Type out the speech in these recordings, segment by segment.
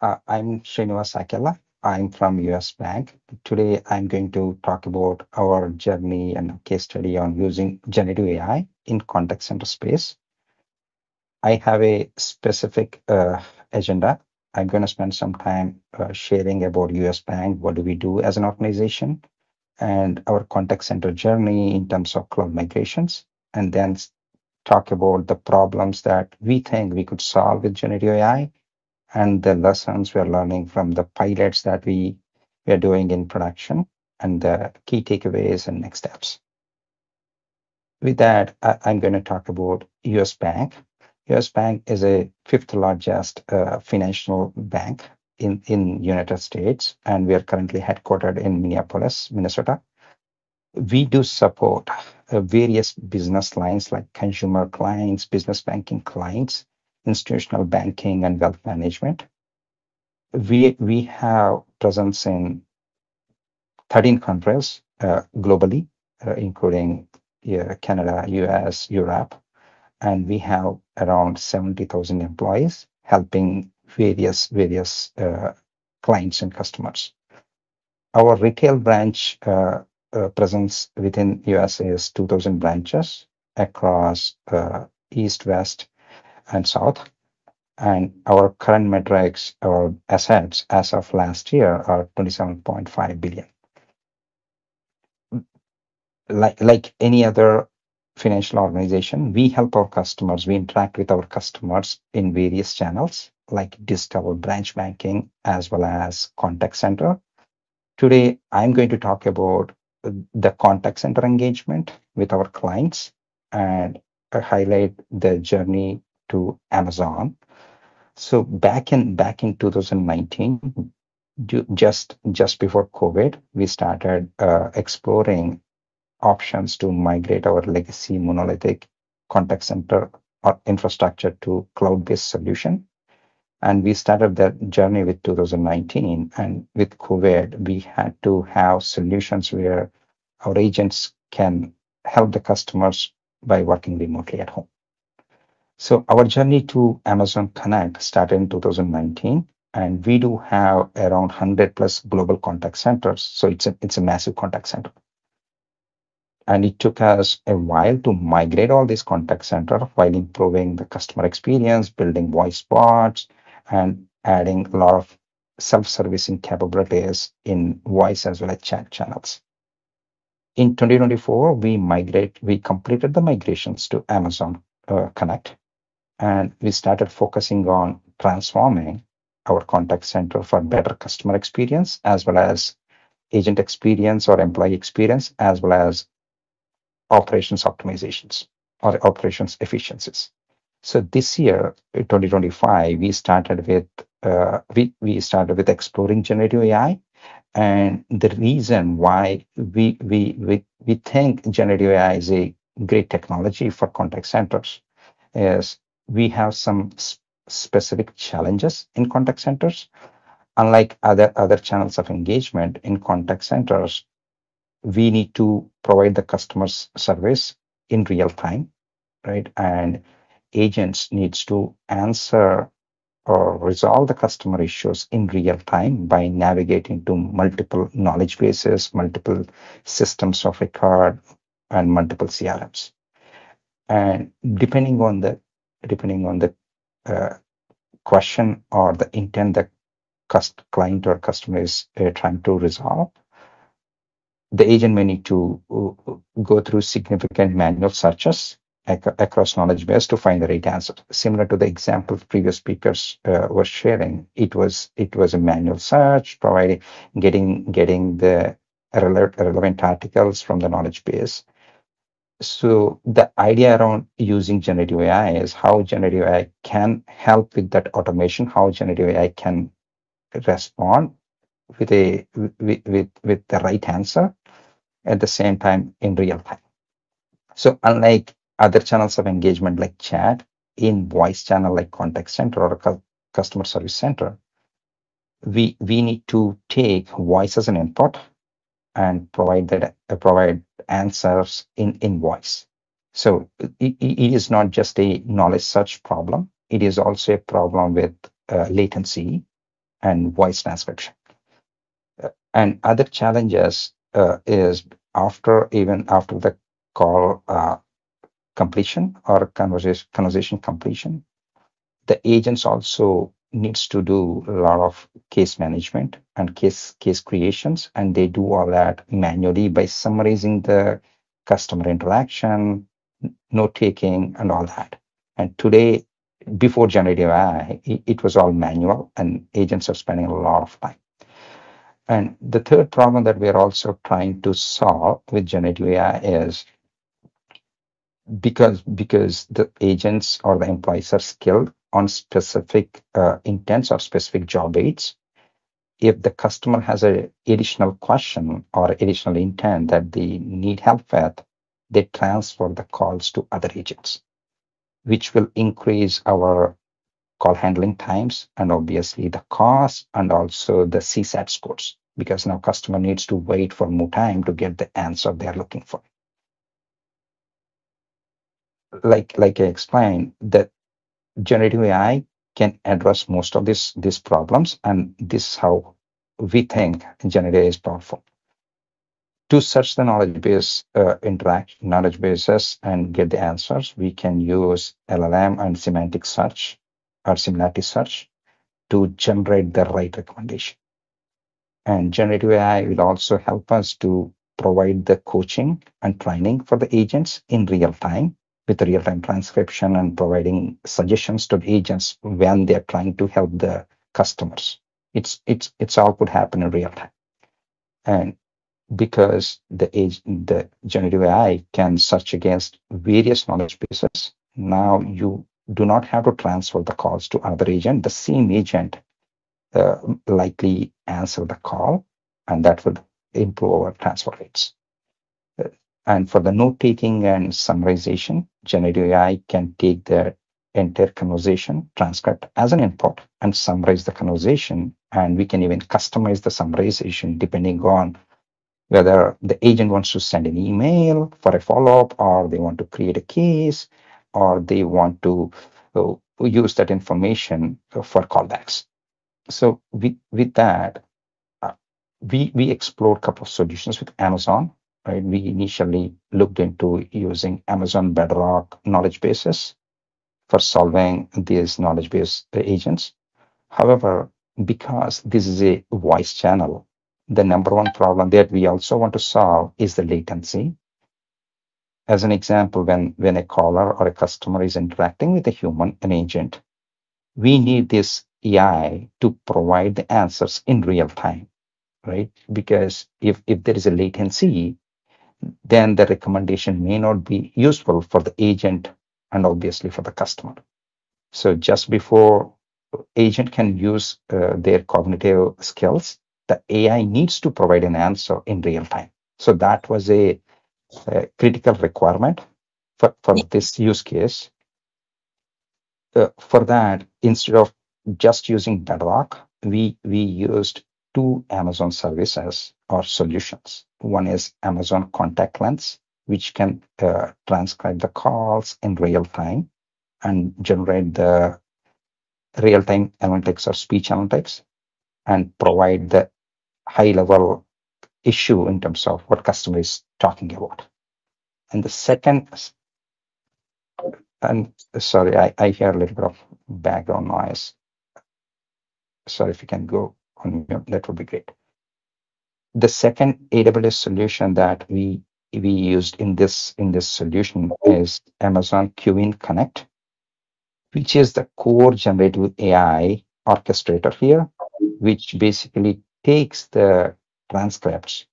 Uh, I'm Srinivas Akella. I'm from US Bank. Today, I'm going to talk about our journey and case study on using generative AI in contact center space. I have a specific uh, agenda. I'm going to spend some time uh, sharing about US Bank. What do we do as an organization? And our contact center journey in terms of cloud migrations. And then talk about the problems that we think we could solve with generative AI and the lessons we're learning from the pilots that we, we are doing in production and the key takeaways and next steps. With that, I, I'm going to talk about US Bank. US Bank is a fifth largest uh, financial bank in, in United States, and we are currently headquartered in Minneapolis, Minnesota. We do support uh, various business lines like consumer clients, business banking clients, institutional banking and wealth management. We, we have presence in 13 countries uh, globally, uh, including uh, Canada, US, Europe, and we have around 70,000 employees helping various various uh, clients and customers. Our retail branch uh, uh, presence within US is 2,000 branches across East, West, and South. And our current metrics, our assets as of last year are 27.5 billion. Like, like any other financial organization, we help our customers, we interact with our customers in various channels like digital branch banking as well as contact center. Today, I'm going to talk about the contact center engagement with our clients and highlight the journey to Amazon. So back in back in 2019, just just before COVID, we started uh, exploring options to migrate our legacy monolithic contact center or infrastructure to cloud-based solution. And we started that journey with 2019. And with COVID, we had to have solutions where our agents can help the customers by working remotely at home. So our journey to Amazon Connect started in 2019, and we do have around 100 plus global contact centers. So it's a, it's a massive contact center. And it took us a while to migrate all these contact center while improving the customer experience, building voice bots, and adding a lot of self-servicing capabilities in voice as well as chat channels. In 2024, we migrate, we completed the migrations to Amazon uh, Connect and we started focusing on transforming our contact center for better customer experience as well as agent experience or employee experience as well as operations optimizations or operations efficiencies. So this year 2025 we started with uh, we, we started with exploring generative ai and the reason why we we we, we think generative ai is a great technology for contact centers is we have some specific challenges in contact centers. Unlike other, other channels of engagement in contact centers, we need to provide the customer's service in real time, right? And agents needs to answer or resolve the customer issues in real time by navigating to multiple knowledge bases, multiple systems of record, and multiple CRMs. And depending on the depending on the uh, question or the intent that client or customer is uh, trying to resolve, the agent may need to uh, go through significant manual searches ac- across knowledge base to find the right answer. Similar to the example previous speakers uh, were sharing, it was it was a manual search, providing getting getting the relevant articles from the knowledge base so the idea around using generative AI is how generative AI can help with that automation, how generative AI can respond with a with, with, with the right answer at the same time in real time. So unlike other channels of engagement like chat, in voice channel like contact center or customer service center, we we need to take voice as an input and provide that uh, provide answers in in voice. So it, it is not just a knowledge search problem. It is also a problem with uh, latency and voice transcription. Uh, and other challenges uh, is after even after the call uh, completion or conversation conversation completion, the agents also needs to do a lot of case management and case case creations, and they do all that manually by summarizing the customer interaction, note taking, and all that. And today, before generative AI, it, it was all manual, and agents are spending a lot of time. And the third problem that we are also trying to solve with generative AI is because because the agents or the employees are skilled on specific uh, intents or specific job aids. If the customer has an additional question or additional intent that they need help with, they transfer the calls to other agents, which will increase our call handling times and obviously the cost and also the CSAT scores because now customer needs to wait for more time to get the answer they're looking for. Like like I explained, that generative AI can address most of this these problems, and this is how we think generative AI is powerful. To search the knowledge base, uh, interact knowledge bases, and get the answers, we can use LLM and semantic search or similarity search to generate the right recommendation. And generative AI will also help us to provide the coaching and training for the agents in real time with real-time transcription and providing suggestions to the agents when they're trying to help the customers. It's it's it's all could happen in real time. And because the age the generative AI can search against various knowledge bases, now you do not have to transfer the calls to another agent. The same agent uh, likely answer the call, and that would improve our transfer rates. And for the note taking and summarization, generative AI can take the entire conversation transcript as an input and summarize the conversation. And we can even customize the summarization depending on whether the agent wants to send an email for a follow up, or they want to create a case, or they want to uh, use that information for callbacks. So with, that, uh, we, we explored a couple of solutions with Amazon right? We initially looked into using Amazon Bedrock knowledge bases for solving these knowledge base agents. However, because this is a voice channel, the number one problem that we also want to solve is the latency. As an example, when, when a caller or a customer is interacting with a human, an agent, we need this AI to provide the answers in real time, right? Because if, if there is a latency, then the recommendation may not be useful for the agent and obviously for the customer. So just before agent can use uh, their cognitive skills, the AI needs to provide an answer in real time. So that was a, a critical requirement for, for this use case. Uh, for that, instead of just using Bedrock, we, we used two Amazon services or solutions. One is Amazon Contact Lens, which can uh, transcribe the calls in real time and generate the real time analytics or speech analytics and provide the high level issue in terms of what customer is talking about. And the second, and sorry, I, I hear a little bit of background noise. Sorry if you can go on mute, that would be great. The second AWS solution that we we used in this in this solution is Amazon Q in Connect, which is the core generative AI orchestrator here, which basically takes the transcripts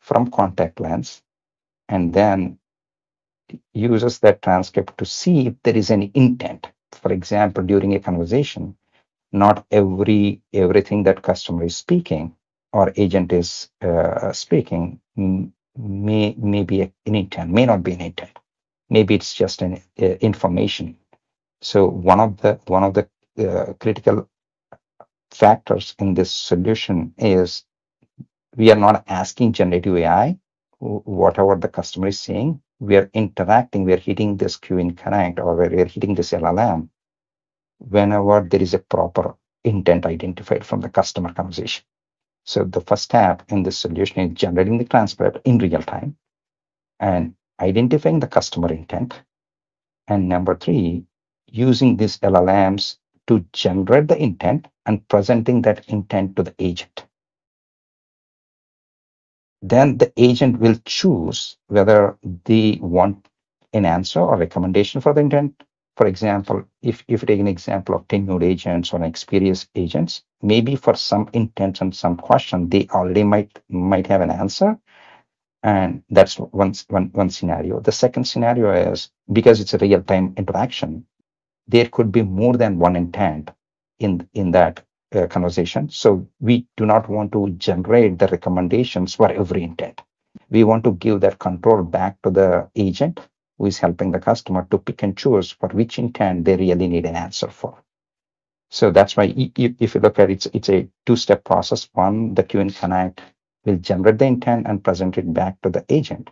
from contact lens and then uses that transcript to see if there is any intent. For example, during a conversation, not every everything that customer is speaking or agent is uh, speaking may may be an intent, may not be an intent. Maybe it's just an uh, information. So one of the one of the uh, critical factors in this solution is we are not asking generative AI whatever the customer is saying. We are interacting. We are hitting this Q in Connect or we are hitting this LLM whenever there is a proper intent identified from the customer conversation. So the first step in this solution is generating the transcript in real time and identifying the customer intent. And number three, using these LLMs to generate the intent and presenting that intent to the agent. Then the agent will choose whether they want an answer or recommendation for the intent. For example, if, if you take an example of tenured agents or experienced agents, maybe for some intent and some question, they already might might have an answer. And that's one, one, one scenario. The second scenario is because it's a real-time interaction, there could be more than one intent in, in that uh, conversation. So we do not want to generate the recommendations for every intent. We want to give that control back to the agent who is helping the customer to pick and choose for which intent they really need an answer for. So that's why if you look at it, it's a two-step process. One, the Q in Connect will generate the intent and present it back to the agent.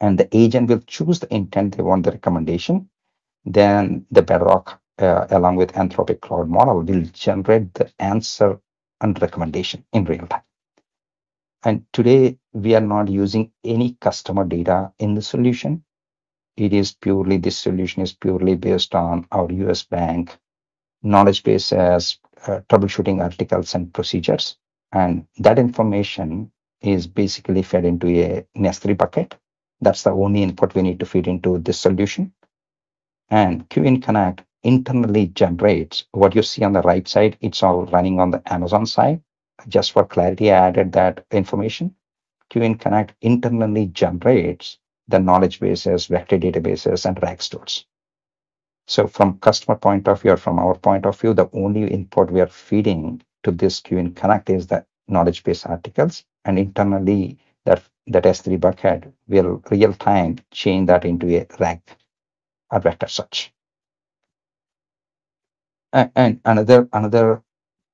And the agent will choose the intent they want the recommendation. Then the Bedrock, uh, along with Anthropic Claude model, will generate the answer and recommendation in real time. And today, we are not using any customer data in the solution it is purely, this solution is purely based on our US bank knowledge base as uh, troubleshooting articles and procedures. And that information is basically fed into a S3 bucket. That's the only input we need to feed into this solution. And Q in Connect internally generates what you see on the right side. It's all running on the Amazon side. Just for clarity, I added that information. Q in Connect internally generates the knowledge bases, vector databases, and RAG stores. So from customer point of view or from our point of view, the only input we are feeding to this Q in Connect is the knowledge base articles. And internally, that, that S3 bucket will real time change that into a RAG, a vector search. And another another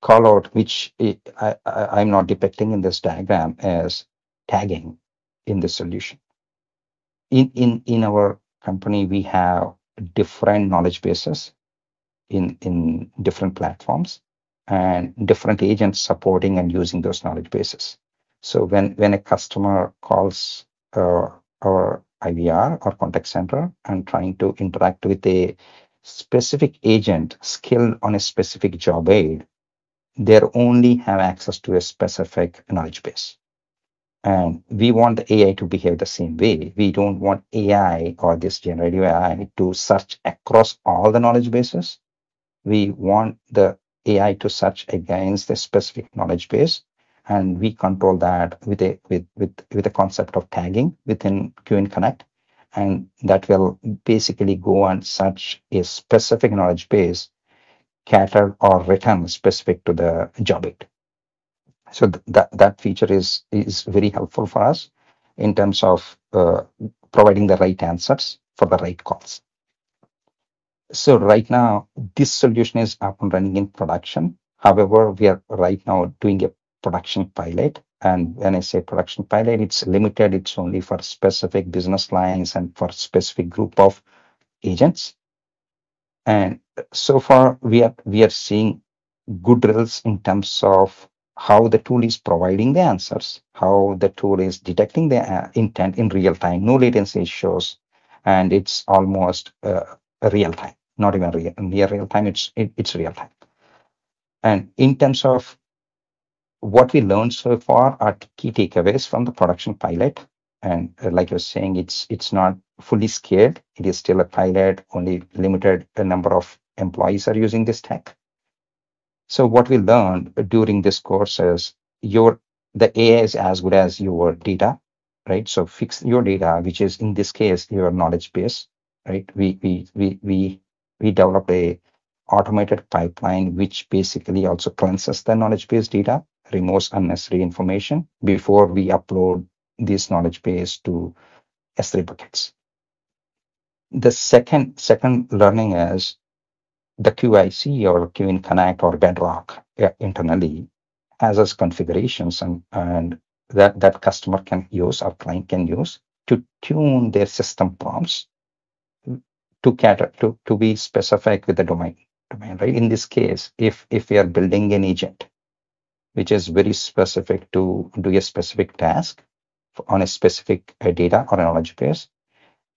call out, which I, I, I'm not depicting in this diagram, is tagging in the solution in in in our company we have different knowledge bases in in different platforms and different agents supporting and using those knowledge bases. So when when a customer calls uh, our ivr or contact center and trying to interact with a specific agent skilled on a specific job aid they only have access to a specific knowledge base and we want the AI to behave the same way. We don't want AI or this generative AI to search across all the knowledge bases. We want the AI to search against the specific knowledge base. And we control that with a with with with a concept of tagging within Q in Connect. And that will basically go and search a specific knowledge base catered or written specific to the job it. So th that that feature is is very helpful for us in terms of uh, providing the right answers for the right calls. So right now, this solution is up and running in production. However, we are right now doing a production pilot. And when I say production pilot, it's limited. It's only for specific business lines and for specific group of agents. And so far, we are we are seeing good results in terms of how the tool is providing the answers, how the tool is detecting the uh, intent in real time, no latency issues, and it's almost uh, real time, not even real, near real time, it's, it, it's real time. And in terms of what we learned so far are key takeaways from the production pilot. And uh, like I was saying, it's it's not fully scaled. It is still a pilot. Only limited number of employees are using this tech. So what we learned during this course is your the AI is as good as your data, right? So fix your data, which is in this case your knowledge base, right? We we we we we developed a automated pipeline which basically also cleanses the knowledge base data, removes unnecessary information before we upload this knowledge base to S3 buckets. The second second learning is the QIC or Q in Connect or Bedrock internally has its configurations and, and that, that customer can use or client can use to tune their system prompts to cater to, to be specific with the domain. domain, right? In this case, if if we are building an agent which is very specific to do a specific task on a specific uh, data or knowledge base,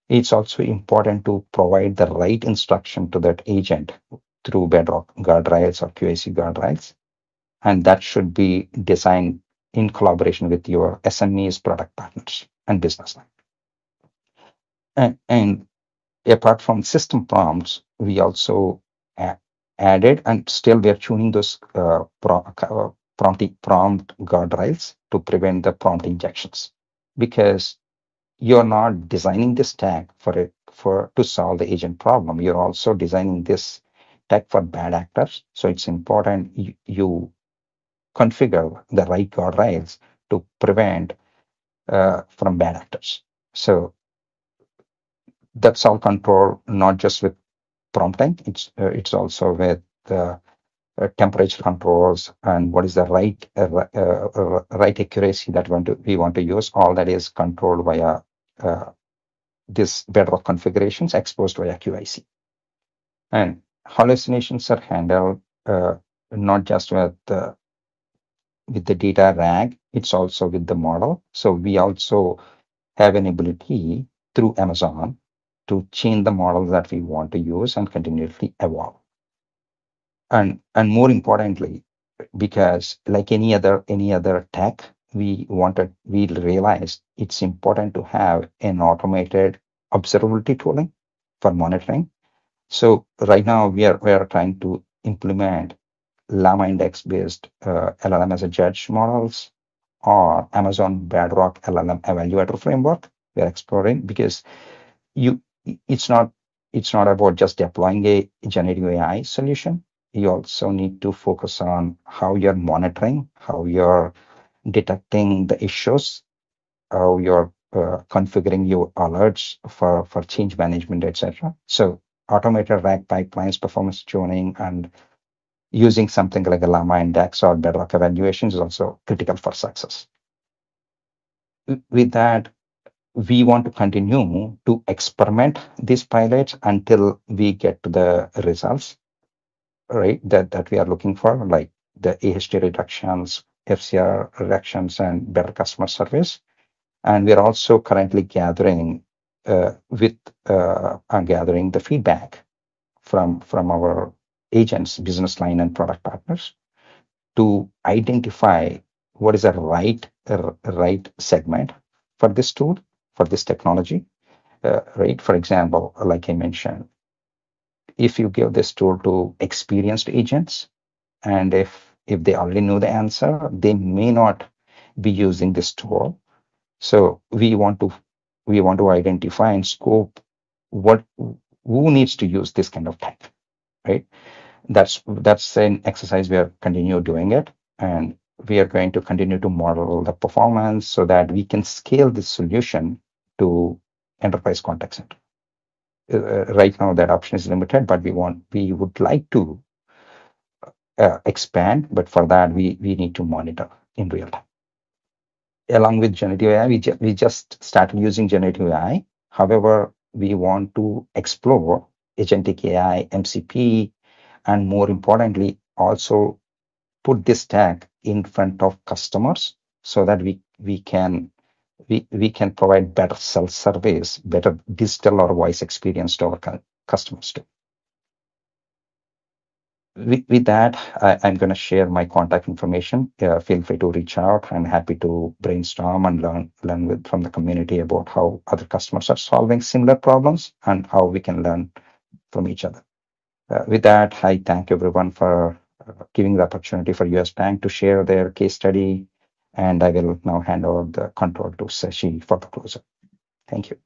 it's also important to provide the right instruction to that agent through Bedrock guardrails or QAC guardrails. And that should be designed in collaboration with your SMEs, product partners, and business line. And, and apart from system prompts, we also added and still we are tuning those uh, uh prompt, prompt guardrails to prevent the prompt injections because you're not designing this tag for it for to solve the agent problem. You're also designing this tag for bad actors. So it's important you, you configure the right guardrails to prevent uh, from bad actors. So that's all control, not just with prompting. It's uh, it's also with uh, uh, temperature controls and what is the right uh, uh, right accuracy that we want to we want to use. All that is controlled via Uh, this bedrock configurations exposed via QIC. And hallucinations are handled uh, not just with the with the data rag, it's also with the model. So we also have an ability through Amazon to change the models that we want to use and continuously evolve and and more importantly because like any other any other tech we wanted we realized it's important to have an automated observability tooling for monitoring. So right now we are we are trying to implement LlamaIndex based uh, llm as a judge models or amazon bedrock llm evaluator framework we are exploring because you it's not it's not about just deploying a generative ai solution. You also need to focus on how you're monitoring, how you're detecting the issues, how you're uh, configuring your alerts for, for change management, etc. So automated RAG pipelines, performance tuning, and using something like a LlamaIndex or Bedrock evaluation is also critical for success. With that, we want to continue to experiment these pilots until we get to the results right, that, that we are looking for, like the AHT reductions, FCR reductions, and better customer service. And we're also currently gathering uh, with uh, gathering the feedback from from our agents, business line, and product partners to identify what is the right right segment for this tool for this technology. Uh, right, for example, like I mentioned, if you give this tool to experienced agents, and if if they already know the answer, they may not be using this tool. So we want to we want to identify and scope what who needs to use this kind of tech, right? That's that's an exercise we are continue doing it, and we are going to continue to model the performance so that we can scale this solution to enterprise contact center uh, right now that option is limited, but we want we would like to uh, expand, but for that we we need to monitor in real time. Along with generative AI, we, ju we just started using generative AI. However, we want to explore agentic AI, MCP, and more importantly, also put this tag in front of customers so that we we can we, we can provide better self-service, better digital or voice experience to our customers too. With, with that, I, am going to share my contact information. Uh, feel free to reach out. I'm happy to brainstorm and learn learn with, from the community about how other customers are solving similar problems and how we can learn from each other. Uh, with that, I thank everyone for uh, giving the opportunity for US Bank to share their case study and I will now hand over the control to Sashi for the closer. Thank you.